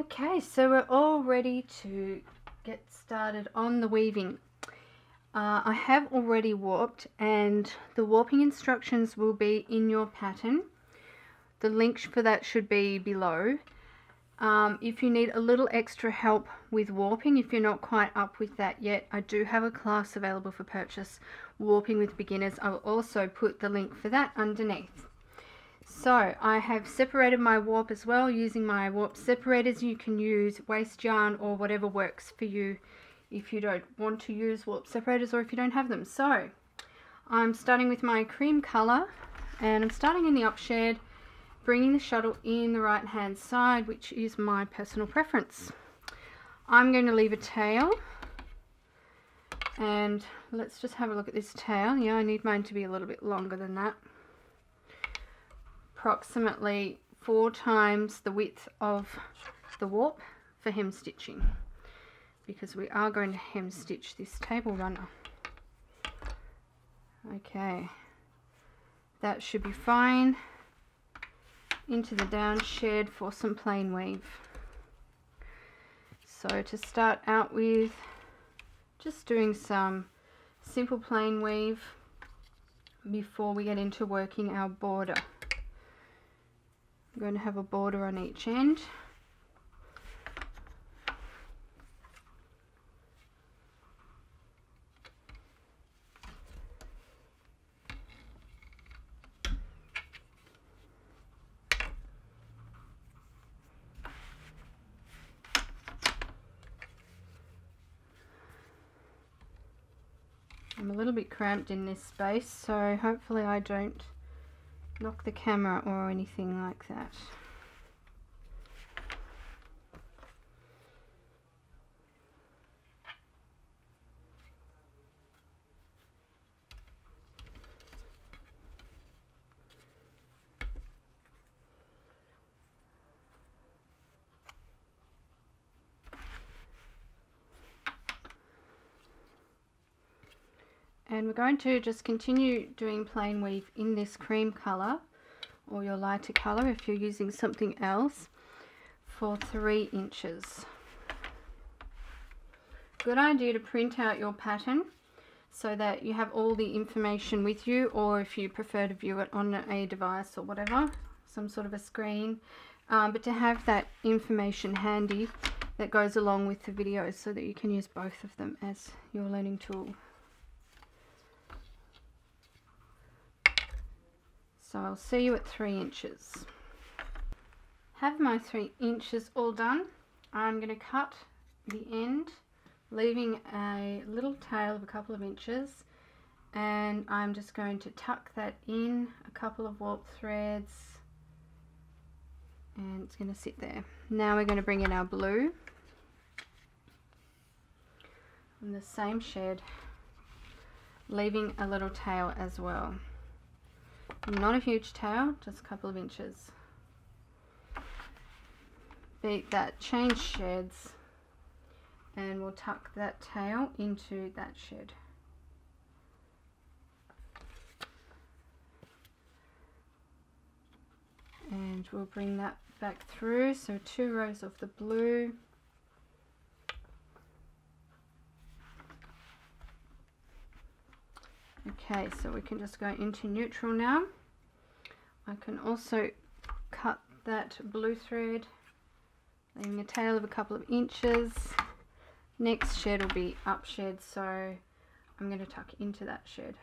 Okay, so we're all ready to get started on the weaving. Uh, I have already warped and the warping instructions will be in your pattern. The link for that should be below. Um, if you need a little extra help with warping, if you're not quite up with that yet, I do have a class available for purchase, Warping with Beginners. I will also put the link for that underneath. So I have separated my warp as well using my warp separators. You can use waste yarn or whatever works for you if you don't want to use warp separators or if you don't have them. So I'm starting with my cream colour and I'm starting in the up shed bringing the shuttle in the right hand side which is my personal preference. I'm going to leave a tail and let's just have a look at this tail. Yeah, I need mine to be a little bit longer than that. Approximately four times the width of the warp for hem stitching because we are going to hem stitch this table runner. Okay, that should be fine into the down shed for some plain weave. So to start out with, just doing some simple plain weave before we get into working our border. I'm going to have a border on each end. I'm a little bit cramped in this space so hopefully I don't knock the camera or anything like that. And we're going to just continue doing plain weave in this cream color or your lighter color if you're using something else for three inches. Good idea to print out your pattern so that you have all the information with you or if you prefer to view it on a device or whatever some sort of a screen. Um, but to have that information handy that goes along with the videos so that you can use both of them as your learning tool So I'll see you at three inches. Have my three inches all done. I'm going to cut the end, leaving a little tail of a couple of inches. And I'm just going to tuck that in a couple of warp threads. And it's going to sit there. Now we're going to bring in our blue. In the same shed, leaving a little tail as well. Not a huge tail, just a couple of inches. Beat that, change sheds, and we'll tuck that tail into that shed. And we'll bring that back through, so two rows of the blue. Okay, so we can just go into neutral now. I can also cut that blue thread, leaving a tail of a couple of inches. Next shed will be up shed, so I'm going to tuck into that shed.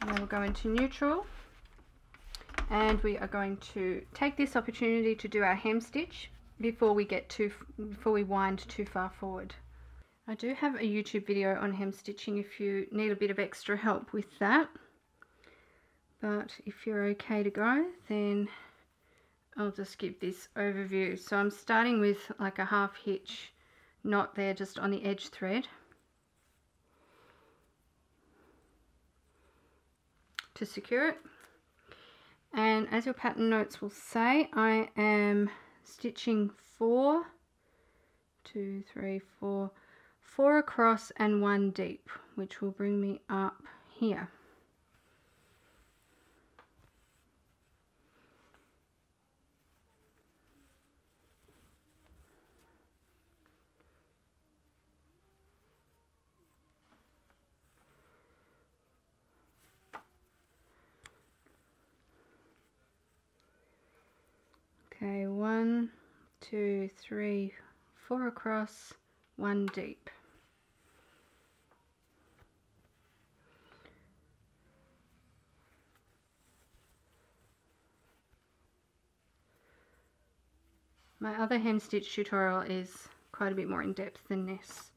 And then we'll go into neutral and we are going to take this opportunity to do our hem stitch before we get too before we wind too far forward. I do have a YouTube video on hem stitching if you need a bit of extra help with that. But if you're okay to go, then I'll just give this overview. So I'm starting with like a half hitch knot there just on the edge thread. to secure it. And as your pattern notes will say, I am stitching four, two, three, four, four across and one deep, which will bring me up here. Okay, one, two, three, four across, one deep. My other hem stitch tutorial is quite a bit more in depth than this.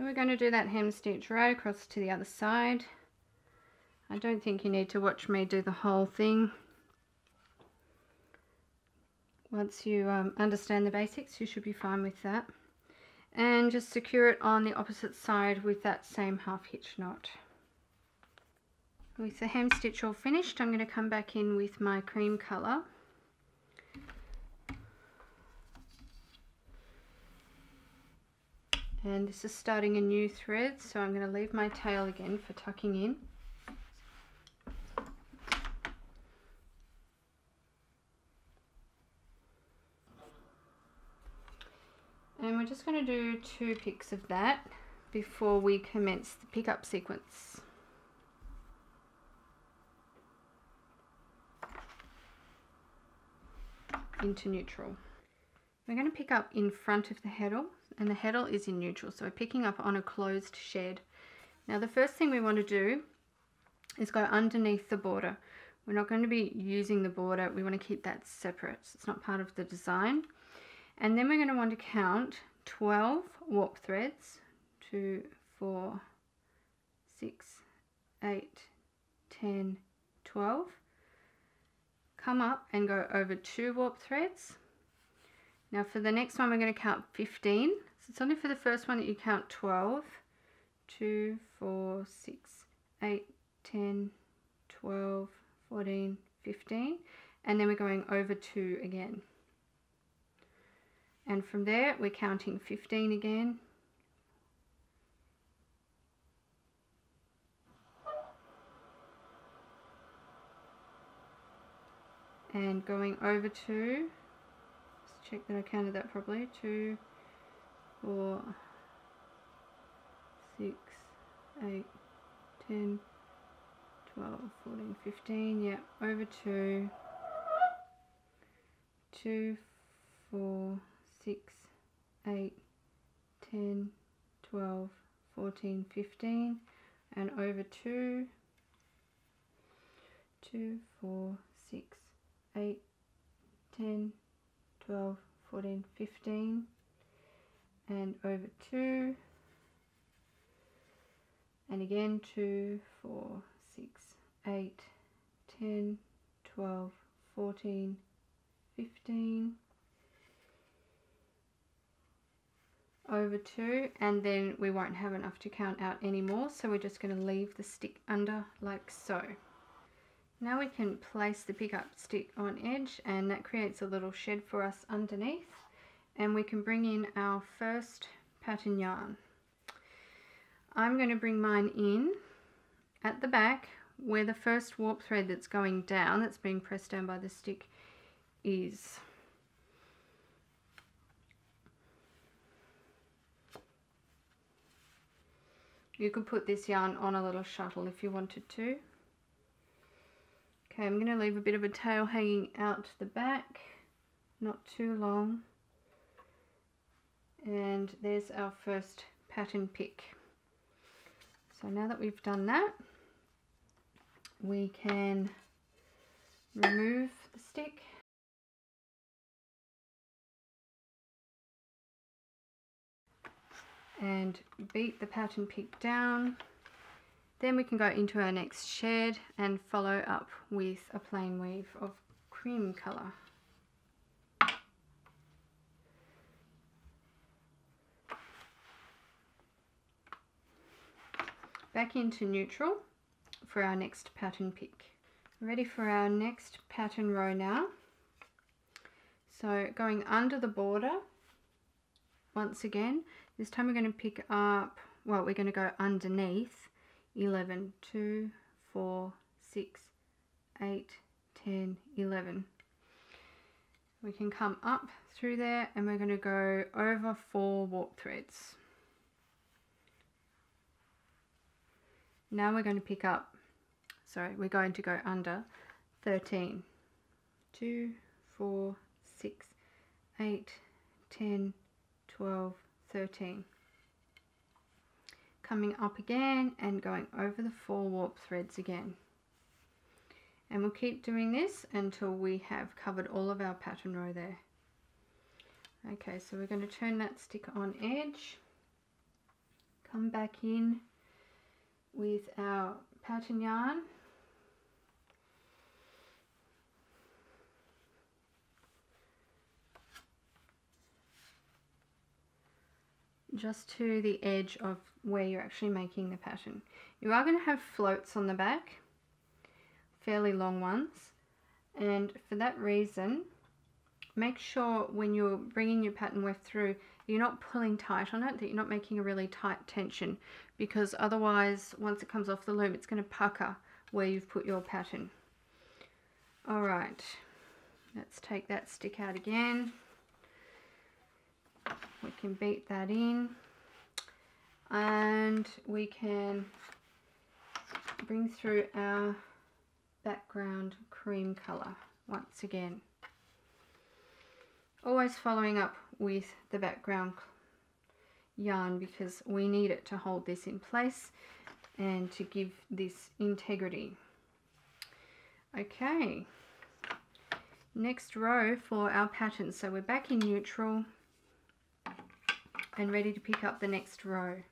We're going to do that hem stitch right across to the other side. I don't think you need to watch me do the whole thing. Once you um, understand the basics, you should be fine with that. And just secure it on the opposite side with that same half hitch knot. With the hem stitch all finished, I'm going to come back in with my cream colour. And this is starting a new thread so I'm going to leave my tail again for tucking in. And we're just going to do two picks of that before we commence the pickup sequence. Into neutral we're going to pick up in front of the heddle and the heddle is in neutral. So we're picking up on a closed shed. Now the first thing we want to do is go underneath the border. We're not going to be using the border. We want to keep that separate. So it's not part of the design. And then we're going to want to count 12 warp threads. 2, 4, 6, 8, 10, 12. Come up and go over two warp threads. Now for the next one we're going to count 15 So it's only for the first one that you count 12. 2, 4, 6, 8, 10, 12, 14, 15. And then we're going over 2 again. And from there, we're counting 15 again. And going over 2. Check that I counted that properly. 2, four, six, eight, ten, twelve, fourteen, fifteen. Yeah, over two, two, four, six, eight, ten, twelve, fourteen, fifteen, and over two, two, four, six, eight, ten, twelve, fourteen, fifteen and over 2 and again 2, 4, 6, 8, 10, 12, 14, 15 over 2 and then we won't have enough to count out anymore so we're just going to leave the stick under like so. Now we can place the pickup stick on edge and that creates a little shed for us underneath and we can bring in our first pattern yarn. I'm going to bring mine in at the back where the first warp thread that's going down, that's being pressed down by the stick, is. You could put this yarn on a little shuttle if you wanted to. Okay, I'm going to leave a bit of a tail hanging out the back, not too long. And there's our first pattern pick. So now that we've done that we can remove the stick. And beat the pattern pick down then we can go into our next shed and follow up with a plain weave of cream colour. Back into neutral for our next pattern pick. Ready for our next pattern row now. So going under the border, once again, this time we're going to pick up, well, we're going to go underneath 11, 2, 4, 6, 8, 10, 11. We can come up through there and we're going to go over four warp threads. Now we're going to pick up, sorry, we're going to go under 13, 2, 4, 6, 8, 10, 12, 13. Coming up again and going over the four warp threads again. And we'll keep doing this until we have covered all of our pattern row there. Okay, so we're going to turn that stick on edge, come back in with our pattern yarn just to the edge of where you're actually making the pattern. You are going to have floats on the back, fairly long ones, and for that reason, make sure when you're bringing your pattern weft through, you're not pulling tight on it, that you're not making a really tight tension, because otherwise, once it comes off the loom, it's going to pucker where you've put your pattern. Alright, let's take that stick out again we can beat that in. And we can bring through our background cream color once again. Always following up with the background yarn because we need it to hold this in place and to give this integrity. Okay. Next row for our pattern. So we're back in neutral and ready to pick up the next row.